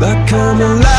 But come alive.